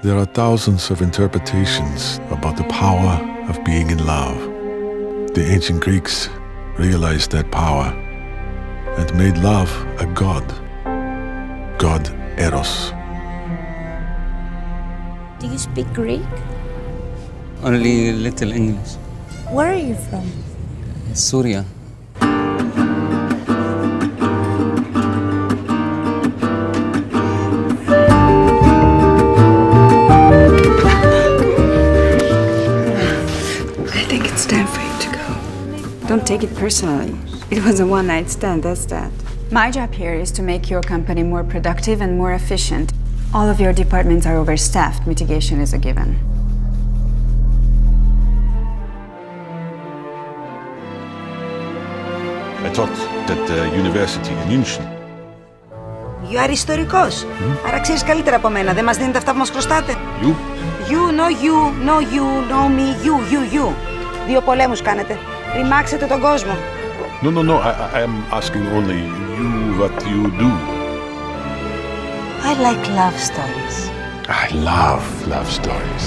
There are thousands of interpretations about the power of being in love. The ancient Greeks realized that power and made love a god, God Eros. Do you speak Greek? Only a little English. Where are you from? Syria. Don't take it personally. It was a one night stand, that's that. My job here is to make your company more productive and more efficient. All of your departments are overstaffed. Mitigation is a given. I taught at the university in München. You are ιστορικός. Άρα ξέρεις καλύτερα από μένα. Δεν μας δίνετε αυτά που μας χρωστάτε. You? You, no you, no you, no me, you, you, you. Δύο πολέμους κάνετε. Ρημάξετε τον κόσμο. No, no, no. I, I am asking only you what you do. I like love stories. I love love stories.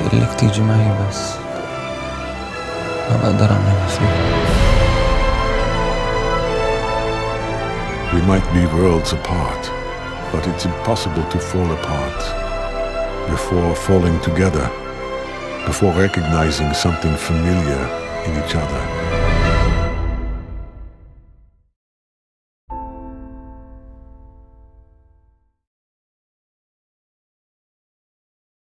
قلت لك تيجي معي بس ما بقدر أعملها فيك We might be worlds apart, but it's impossible to fall apart before falling together, before recognizing something familiar in each other.